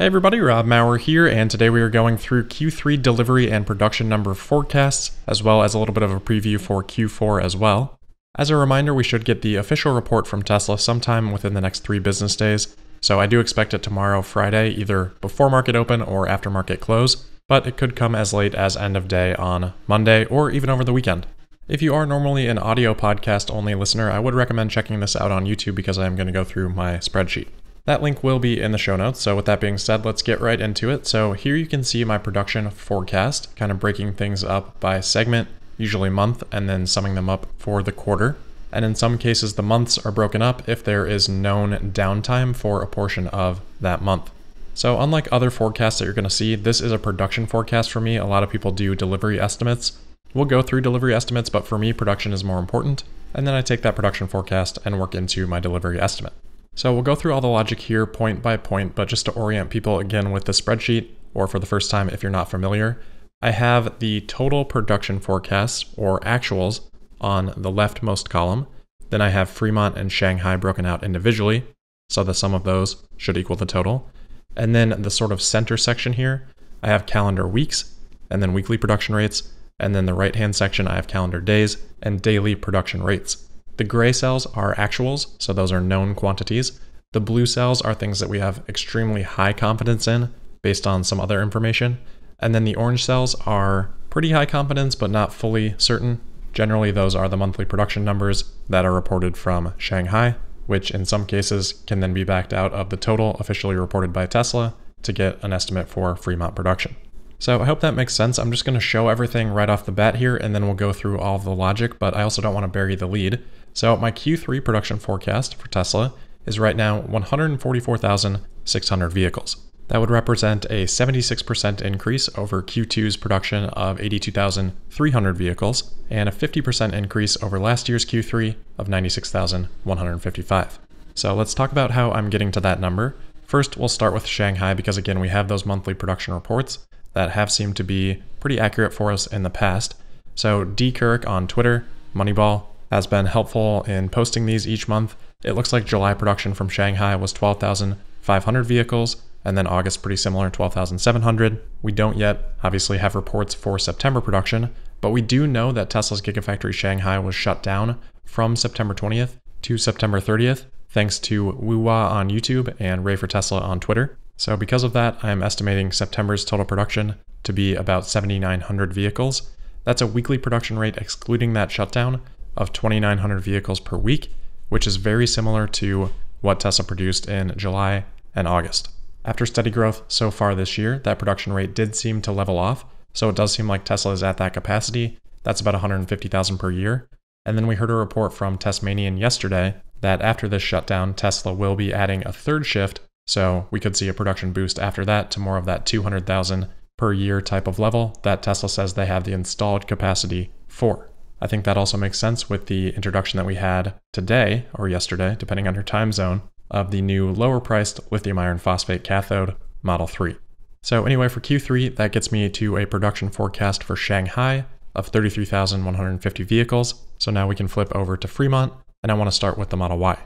Hey everybody, Rob Maurer here, and today we are going through Q3 delivery and production number forecasts, as well as a little bit of a preview for Q4 as well. As a reminder, we should get the official report from Tesla sometime within the next three business days, so I do expect it tomorrow, Friday, either before market open or after market close, but it could come as late as end of day on Monday or even over the weekend. If you are normally an audio podcast only listener, I would recommend checking this out on YouTube because I am going to go through my spreadsheet. That link will be in the show notes. So, with that being said, let's get right into it. So, here you can see my production forecast, kind of breaking things up by segment, usually month, and then summing them up for the quarter. And in some cases, the months are broken up if there is known downtime for a portion of that month. So, unlike other forecasts that you're going to see, this is a production forecast for me. A lot of people do delivery estimates. We'll go through delivery estimates, but for me, production is more important. And then I take that production forecast and work into my delivery estimate. So we'll go through all the logic here point by point, but just to orient people again with the spreadsheet, or for the first time if you're not familiar, I have the total production forecasts or actuals on the leftmost column. Then I have Fremont and Shanghai broken out individually, so the sum of those should equal the total. And then the sort of center section here, I have calendar weeks, and then weekly production rates, and then the right hand section, I have calendar days and daily production rates. The gray cells are actuals, so those are known quantities. The blue cells are things that we have extremely high confidence in based on some other information. And then the orange cells are pretty high confidence, but not fully certain. Generally, those are the monthly production numbers that are reported from Shanghai, which in some cases can then be backed out of the total officially reported by Tesla to get an estimate for Fremont production. So I hope that makes sense. I'm just going to show everything right off the bat here, and then we'll go through all the logic, but I also don't want to bury the lead. So my Q3 production forecast for Tesla is right now 144,600 vehicles. That would represent a 76% increase over Q2's production of 82,300 vehicles and a 50% increase over last year's Q3 of 96,155. So let's talk about how I'm getting to that number. First, we'll start with Shanghai because again, we have those monthly production reports that have seemed to be pretty accurate for us in the past. So D. Kirk on Twitter, Moneyball, has been helpful in posting these each month. It looks like July production from Shanghai was 12,500 vehicles, and then August pretty similar, 12,700. We don't yet obviously have reports for September production, but we do know that Tesla's Gigafactory Shanghai was shut down from September 20th to September 30th, thanks to Wuwa on YouTube and Ray for Tesla on Twitter. So because of that, I'm estimating September's total production to be about 7,900 vehicles. That's a weekly production rate excluding that shutdown of 2,900 vehicles per week, which is very similar to what Tesla produced in July and August. After steady growth so far this year, that production rate did seem to level off, so it does seem like Tesla is at that capacity. That's about 150,000 per year. And then we heard a report from Tesmanian yesterday that after this shutdown, Tesla will be adding a third shift, so we could see a production boost after that to more of that 200,000 per year type of level that Tesla says they have the installed capacity for. I think that also makes sense with the introduction that we had today or yesterday, depending on your time zone, of the new lower priced lithium iron phosphate cathode Model 3. So, anyway, for Q3, that gets me to a production forecast for Shanghai of 33,150 vehicles. So now we can flip over to Fremont, and I want to start with the Model Y.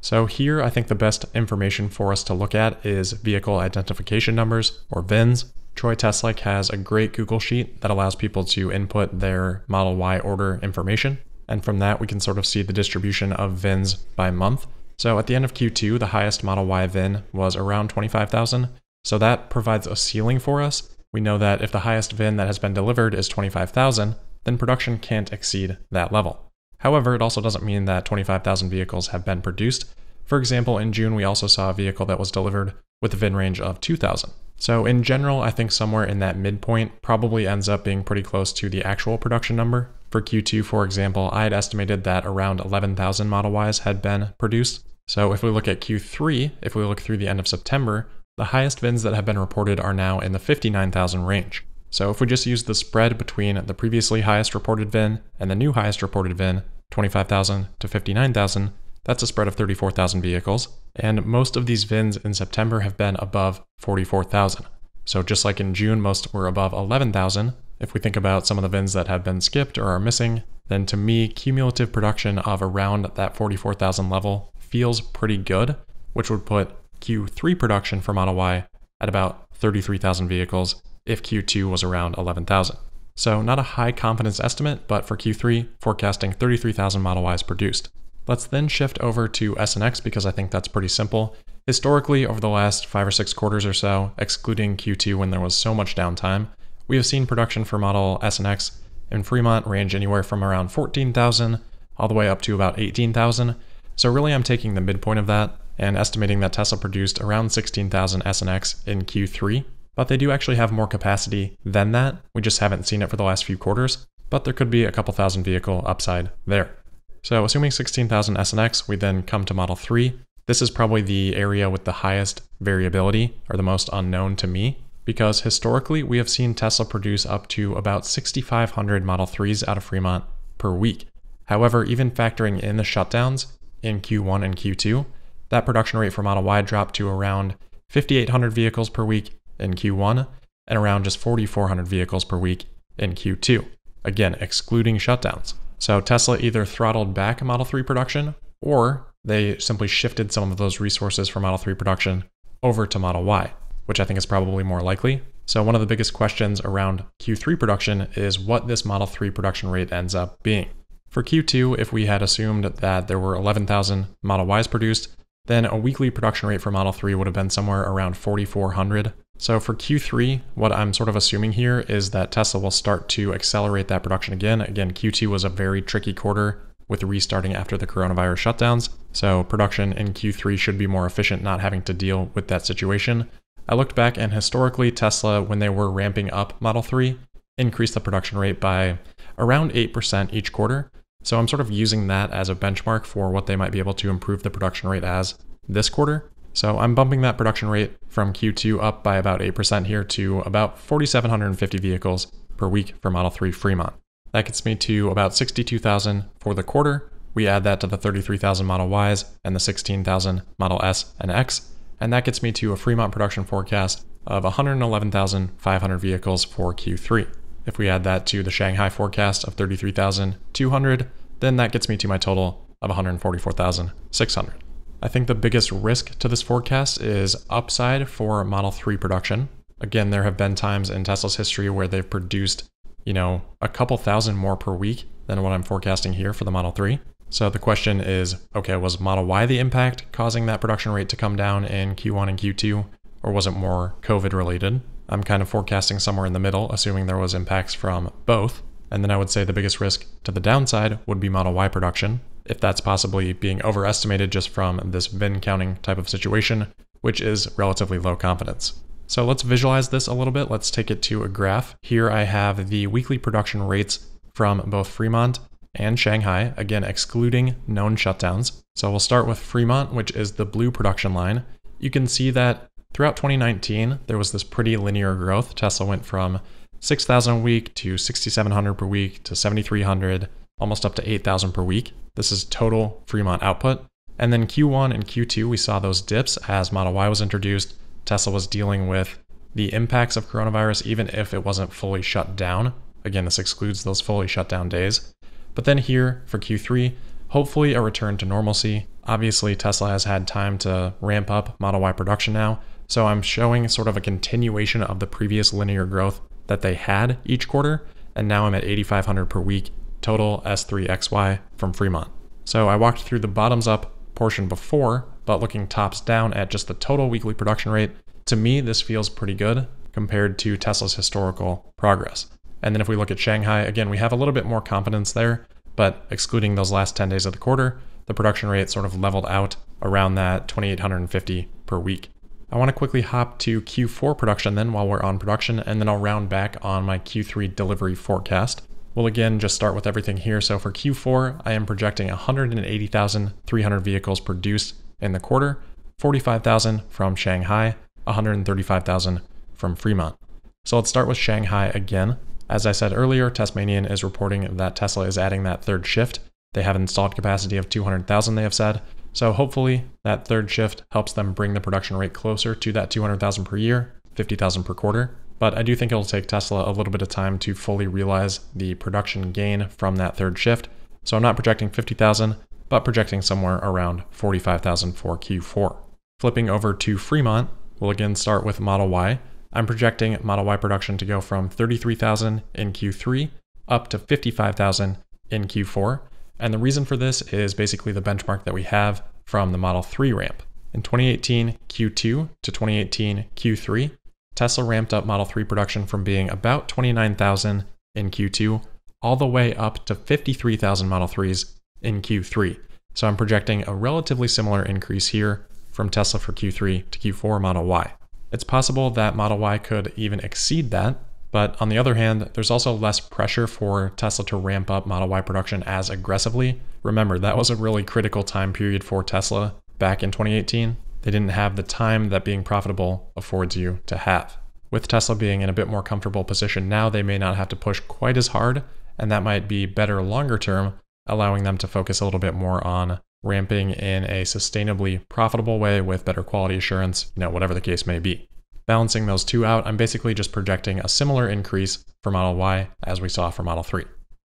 So here, I think the best information for us to look at is vehicle identification numbers, or VINs. Troy Teslike has a great Google Sheet that allows people to input their Model Y order information. And from that, we can sort of see the distribution of VINs by month. So at the end of Q2, the highest Model Y VIN was around 25,000. So that provides a ceiling for us. We know that if the highest VIN that has been delivered is 25,000, then production can't exceed that level. However, it also doesn't mean that 25,000 vehicles have been produced. For example, in June, we also saw a vehicle that was delivered with a VIN range of 2,000. So in general, I think somewhere in that midpoint probably ends up being pretty close to the actual production number. For Q2, for example, I had estimated that around 11,000 Model Ys had been produced. So if we look at Q3, if we look through the end of September, the highest VINs that have been reported are now in the 59,000 range. So if we just use the spread between the previously highest reported VIN and the new highest reported VIN, 25,000 to 59,000, that's a spread of 34,000 vehicles, and most of these VINs in September have been above 44,000. So just like in June, most were above 11,000. If we think about some of the VINs that have been skipped or are missing, then to me, cumulative production of around that 44,000 level feels pretty good, which would put Q3 production for Model Y at about 33,000 vehicles if Q2 was around 11,000. So not a high confidence estimate, but for Q3, forecasting 33,000 Model Ys produced. Let's then shift over to S&X because I think that's pretty simple. Historically, over the last five or six quarters or so, excluding Q2 when there was so much downtime, we have seen production for Model S and X in Fremont range anywhere from around 14,000 all the way up to about 18,000. So really I'm taking the midpoint of that and estimating that Tesla produced around 16,000 S and X in Q3 but they do actually have more capacity than that. We just haven't seen it for the last few quarters, but there could be a couple thousand vehicle upside there. So assuming 16,000 S&X, we then come to Model 3. This is probably the area with the highest variability or the most unknown to me because historically we have seen Tesla produce up to about 6,500 Model 3s out of Fremont per week. However, even factoring in the shutdowns in Q1 and Q2, that production rate for Model Y dropped to around 5,800 vehicles per week in Q1 and around just 4,400 vehicles per week in Q2, again, excluding shutdowns. So Tesla either throttled back Model 3 production or they simply shifted some of those resources for Model 3 production over to Model Y, which I think is probably more likely. So, one of the biggest questions around Q3 production is what this Model 3 production rate ends up being. For Q2, if we had assumed that there were 11,000 Model Ys produced, then a weekly production rate for Model 3 would have been somewhere around 4,400 so for Q3, what I'm sort of assuming here is that Tesla will start to accelerate that production again. Again, Q2 was a very tricky quarter with restarting after the coronavirus shutdowns. So production in Q3 should be more efficient, not having to deal with that situation. I looked back and historically, Tesla, when they were ramping up Model 3, increased the production rate by around 8% each quarter. So I'm sort of using that as a benchmark for what they might be able to improve the production rate as this quarter. So I'm bumping that production rate from Q2 up by about 8% here to about 4,750 vehicles per week for Model 3 Fremont. That gets me to about 62,000 for the quarter. We add that to the 33,000 Model Ys and the 16,000 Model S and X, and that gets me to a Fremont production forecast of 111,500 vehicles for Q3. If we add that to the Shanghai forecast of 33,200, then that gets me to my total of 144,600. I think the biggest risk to this forecast is upside for Model 3 production. Again, there have been times in Tesla's history where they've produced, you know, a couple thousand more per week than what I'm forecasting here for the Model 3. So the question is, okay, was Model Y the impact causing that production rate to come down in Q1 and Q2, or was it more COVID related? I'm kind of forecasting somewhere in the middle, assuming there was impacts from both. And then I would say the biggest risk to the downside would be Model Y production, if that's possibly being overestimated just from this VIN counting type of situation, which is relatively low confidence. So let's visualize this a little bit. Let's take it to a graph. Here I have the weekly production rates from both Fremont and Shanghai, again, excluding known shutdowns. So we'll start with Fremont, which is the blue production line. You can see that throughout 2019, there was this pretty linear growth. Tesla went from 6,000 a week to 6,700 per week to 7,300, almost up to 8,000 per week. This is total Fremont output. And then Q1 and Q2, we saw those dips as Model Y was introduced. Tesla was dealing with the impacts of coronavirus, even if it wasn't fully shut down. Again, this excludes those fully shut down days. But then here for Q3, hopefully a return to normalcy. Obviously, Tesla has had time to ramp up Model Y production now. So I'm showing sort of a continuation of the previous linear growth that they had each quarter. And now I'm at 8,500 per week total S3XY from Fremont. So I walked through the bottoms up portion before, but looking tops down at just the total weekly production rate, to me, this feels pretty good compared to Tesla's historical progress. And then if we look at Shanghai, again, we have a little bit more confidence there, but excluding those last 10 days of the quarter, the production rate sort of leveled out around that 2,850 per week. I want to quickly hop to Q4 production then while we're on production, and then I'll round back on my Q3 delivery forecast. We'll again just start with everything here. So for Q4, I am projecting 180,300 vehicles produced in the quarter, 45,000 from Shanghai, 135,000 from Fremont. So let's start with Shanghai again. As I said earlier, Tesmanian is reporting that Tesla is adding that third shift. They have installed capacity of 200,000, they have said. So hopefully that third shift helps them bring the production rate closer to that 200,000 per year, 50,000 per quarter. But I do think it'll take Tesla a little bit of time to fully realize the production gain from that third shift. So I'm not projecting 50,000, but projecting somewhere around 45,000 for Q4. Flipping over to Fremont, we'll again start with Model Y. I'm projecting Model Y production to go from 33,000 in Q3 up to 55,000 in Q4. And the reason for this is basically the benchmark that we have from the Model 3 ramp. In 2018 Q2 to 2018 Q3, Tesla ramped up Model 3 production from being about 29,000 in Q2 all the way up to 53,000 Model 3s in Q3. So I'm projecting a relatively similar increase here from Tesla for Q3 to Q4 Model Y. It's possible that Model Y could even exceed that, but on the other hand, there's also less pressure for Tesla to ramp up Model Y production as aggressively. Remember, that was a really critical time period for Tesla back in 2018. They didn't have the time that being profitable affords you to have. With Tesla being in a bit more comfortable position now, they may not have to push quite as hard, and that might be better longer term, allowing them to focus a little bit more on ramping in a sustainably profitable way with better quality assurance, you know, whatever the case may be. Balancing those two out, I'm basically just projecting a similar increase for Model Y as we saw for Model 3.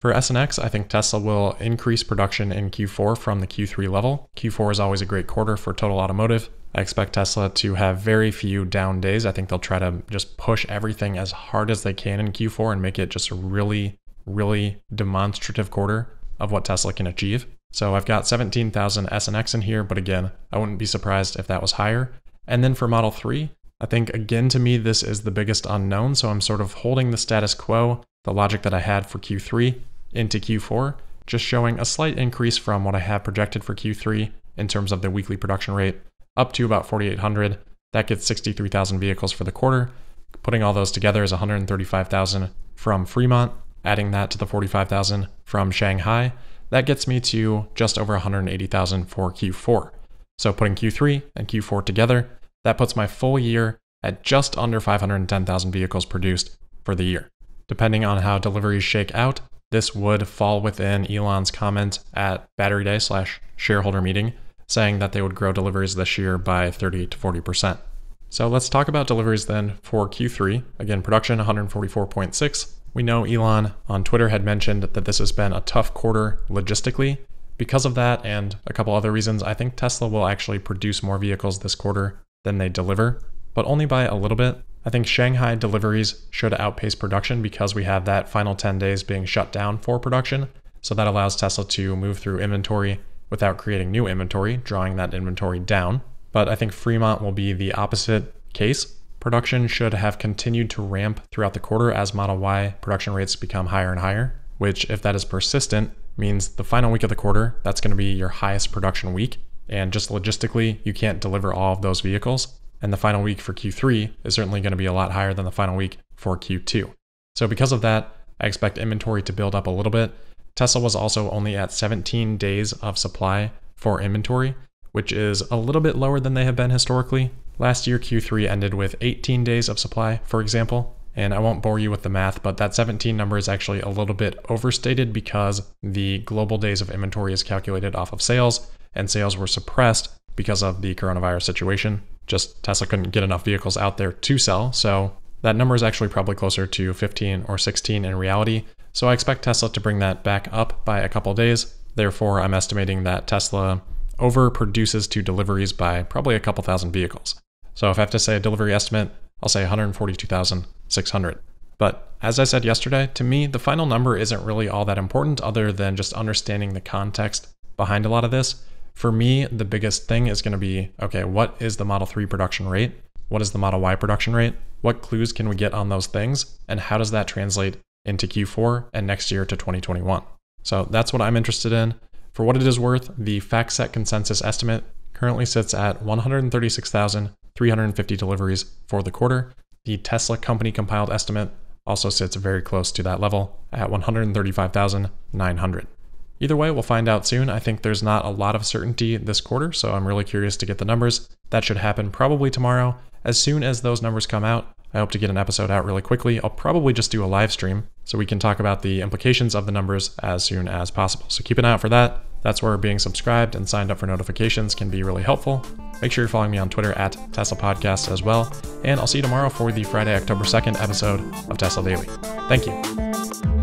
For S and X, I think Tesla will increase production in Q4 from the Q3 level. Q4 is always a great quarter for total automotive. I expect Tesla to have very few down days. I think they'll try to just push everything as hard as they can in Q4 and make it just a really, really demonstrative quarter of what Tesla can achieve. So I've got 17,000 S and X in here, but again, I wouldn't be surprised if that was higher. And then for Model 3, I think again to me this is the biggest unknown, so I'm sort of holding the status quo, the logic that I had for Q3, into Q4, just showing a slight increase from what I have projected for Q3 in terms of the weekly production rate, up to about 4,800. That gets 63,000 vehicles for the quarter. Putting all those together is 135,000 from Fremont, adding that to the 45,000 from Shanghai. That gets me to just over 180,000 for Q4. So putting Q3 and Q4 together, that puts my full year at just under 510,000 vehicles produced for the year. Depending on how deliveries shake out, this would fall within Elon's comment at Battery Day slash shareholder meeting, saying that they would grow deliveries this year by 30 to 40%. So let's talk about deliveries then for Q3. Again, production 144.6. We know Elon on Twitter had mentioned that this has been a tough quarter logistically. Because of that and a couple other reasons, I think Tesla will actually produce more vehicles this quarter than they deliver, but only by a little bit. I think Shanghai deliveries should outpace production because we have that final 10 days being shut down for production. So that allows Tesla to move through inventory without creating new inventory, drawing that inventory down. But I think Fremont will be the opposite case. Production should have continued to ramp throughout the quarter as Model Y production rates become higher and higher, which, if that is persistent, means the final week of the quarter, that's going to be your highest production week. And just logistically, you can't deliver all of those vehicles and the final week for Q3 is certainly going to be a lot higher than the final week for Q2. So, because of that, I expect inventory to build up a little bit. Tesla was also only at 17 days of supply for inventory, which is a little bit lower than they have been historically. Last year, Q3 ended with 18 days of supply, for example. And I won't bore you with the math, but that 17 number is actually a little bit overstated because the global days of inventory is calculated off of sales, and sales were suppressed because of the coronavirus situation just Tesla couldn't get enough vehicles out there to sell. So that number is actually probably closer to 15 or 16 in reality. So I expect Tesla to bring that back up by a couple days. Therefore, I'm estimating that Tesla overproduces to deliveries by probably a couple thousand vehicles. So if I have to say a delivery estimate, I'll say 142,600. But as I said yesterday, to me, the final number isn't really all that important other than just understanding the context behind a lot of this. For me, the biggest thing is going to be okay, what is the Model 3 production rate? What is the Model Y production rate? What clues can we get on those things? And how does that translate into Q4 and next year to 2021? So that's what I'm interested in. For what it is worth, the FactSet consensus estimate currently sits at 136,350 deliveries for the quarter. The Tesla company compiled estimate also sits very close to that level at 135,900. Either way, we'll find out soon. I think there's not a lot of certainty this quarter, so I'm really curious to get the numbers. That should happen probably tomorrow. As soon as those numbers come out, I hope to get an episode out really quickly. I'll probably just do a live stream so we can talk about the implications of the numbers as soon as possible. So keep an eye out for that. That's where being subscribed and signed up for notifications can be really helpful. Make sure you're following me on Twitter at Tesla Podcast as well. And I'll see you tomorrow for the Friday, October 2nd episode of Tesla Daily. Thank you.